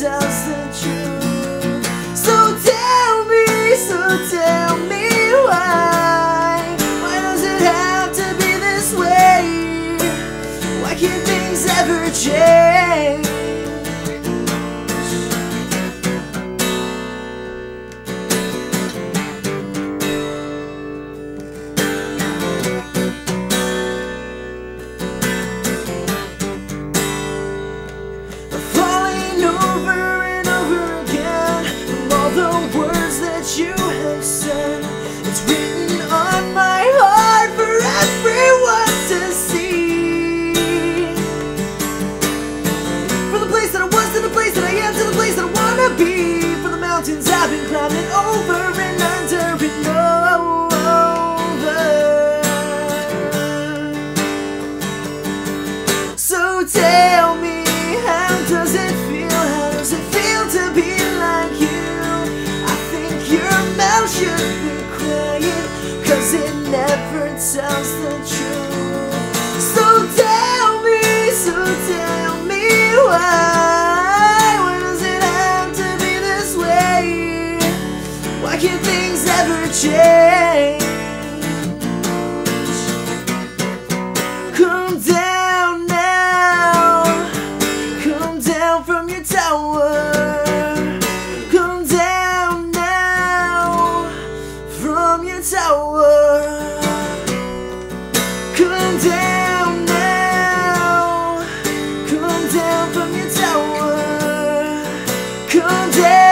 tells the truth. So tell me, so tell me why. Why does it have to be this way? Why can't things ever change? I've been climbing over and under and over. So tell me, how does it feel? How does it feel to be like you? I think your mouth should be quiet, cause it never tells the truth. So tell me, so tell me tower. Come down now from your tower. Come down now. Come down from your tower. Come down.